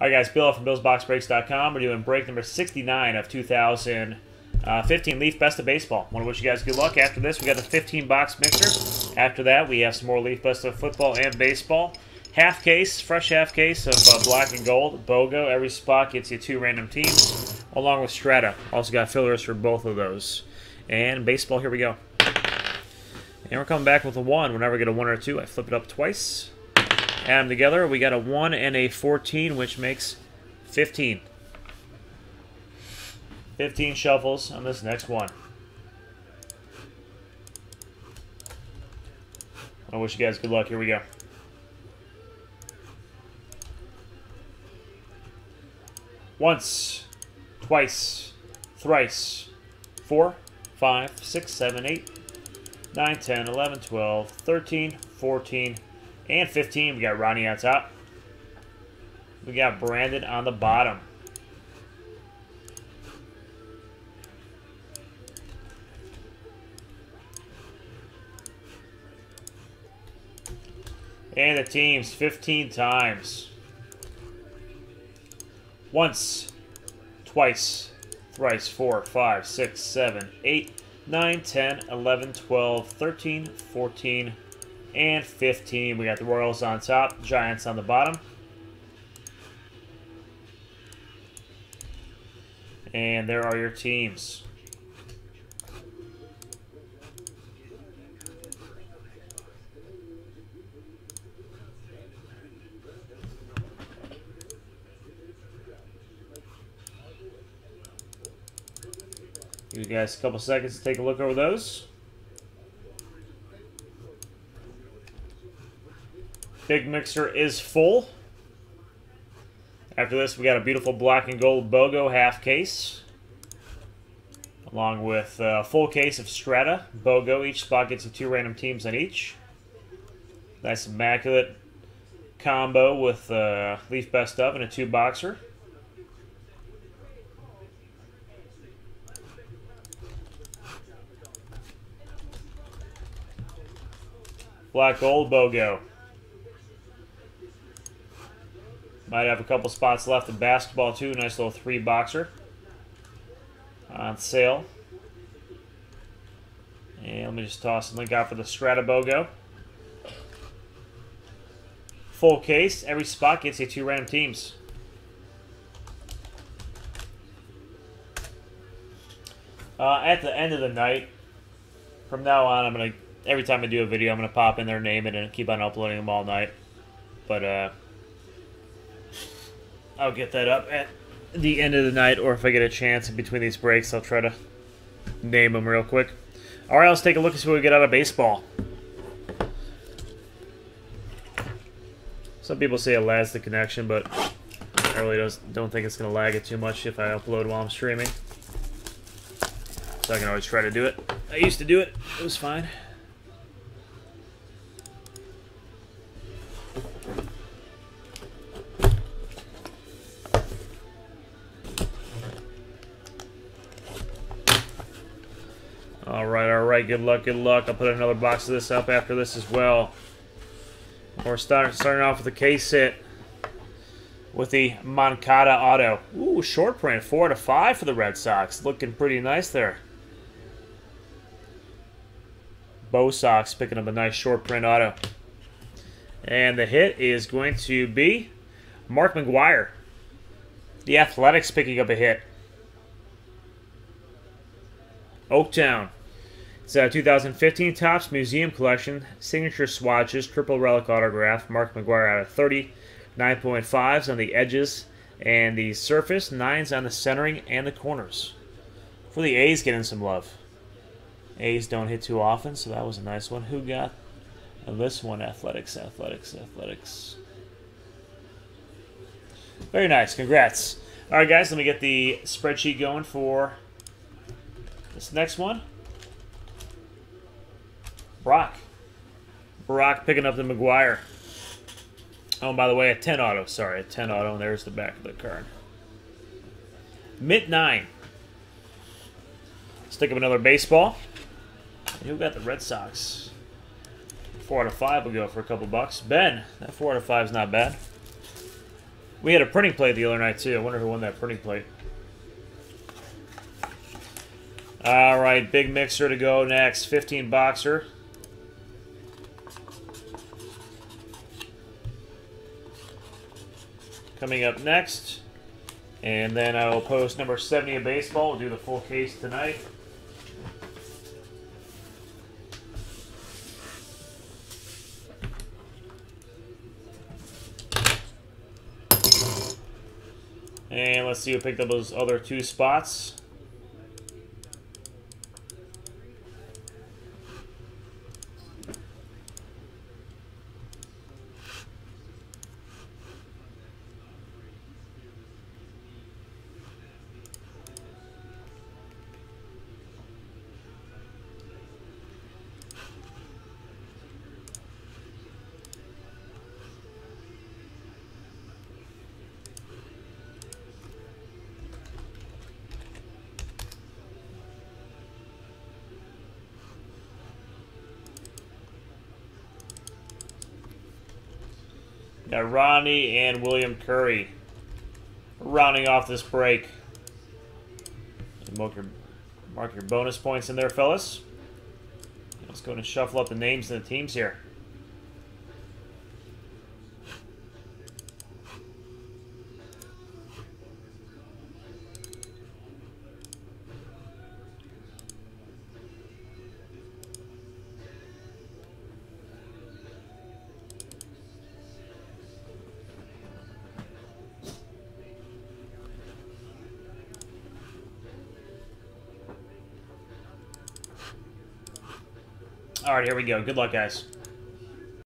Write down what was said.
All right, guys, Bill from BillsBoxBreaks.com. We're doing break number 69 of 2015 Leaf Best of Baseball. Want to wish you guys good luck. After this, we got the 15 box mixer. After that, we have some more Leaf Best of Football and Baseball. Half case, fresh half case of uh, black and gold, BOGO. Every spot gets you two random teams, along with Strata. Also got fillers for both of those. And baseball, here we go. And we're coming back with a 1. Whenever I get a 1 or a 2, I flip it up twice. Add them together, we got a 1 and a 14, which makes 15. 15 shuffles on this next one. I wish you guys good luck. Here we go. Once, twice, thrice, four, five, six, seven, eight, nine, ten, eleven, twelve, thirteen, fourteen and 15. We got Ronnie on top. We got Brandon on the bottom. And the teams 15 times. Once, twice, thrice, four, five, six, seven, eight, nine, ten, eleven, twelve, thirteen, fourteen and 15. We got the Royals on top, Giants on the bottom. And there are your teams. Give you guys a couple seconds to take a look over those. Big mixer is full. After this, we got a beautiful black and gold BOGO half case. Along with a full case of Strata BOGO. Each spot gets you two random teams on each. Nice immaculate combo with uh, Leaf Best of and a two-boxer. Black Gold BOGO. Might have a couple spots left in basketball too. Nice little three boxer on sale. And let me just toss a link out for the Stratabogo. Full case. Every spot gets you two random teams. Uh, at the end of the night, from now on, I'm gonna every time I do a video, I'm gonna pop in their name and keep on uploading them all night. But uh, I'll get that up at the end of the night, or if I get a chance in between these breaks, I'll try to name them real quick. All right, let's take a look and see what we get out of baseball. Some people say it lags the connection, but I really don't, don't think it's going to lag it too much if I upload while I'm streaming. So I can always try to do it. I used to do it. It was fine. Right. Good luck, good luck. I'll put another box of this up after this as well. We're starting starting off with the case hit with the Moncada auto. Ooh, short print, four to five for the Red Sox. Looking pretty nice there. Bo Sox picking up a nice short print auto. And the hit is going to be Mark McGwire. The Athletics picking up a hit. Oaktown. A 2015 Topps Museum Collection, Signature Swatches, Triple Relic Autograph, Mark McGwire out of 30, 9.5s on the edges and the surface, 9s on the centering and the corners. For the A's getting some love. A's don't hit too often, so that was a nice one. Who got this one? Athletics, Athletics, Athletics. Very nice. Congrats. All right, guys, let me get the spreadsheet going for this next one. Brock. Brock picking up the McGwire. Oh, by the way, a 10 auto. Sorry, a 10 auto, and there's the back of the card. Mint 9. Stick up another baseball. who got the Red Sox? 4 out of 5 will go for a couple bucks. Ben, that 4 out of 5 is not bad. We had a printing plate the other night, too. I wonder who won that printing plate. All right, big mixer to go next. 15 boxer. Coming up next. And then I will post number 70 of baseball. We'll do the full case tonight. And let's see who picked up those other two spots. Got Ronnie and William Curry rounding off this break. Mark your, mark your bonus points in there, fellas. Let's go and shuffle up the names of the teams here. All right, here we go. Good luck, guys.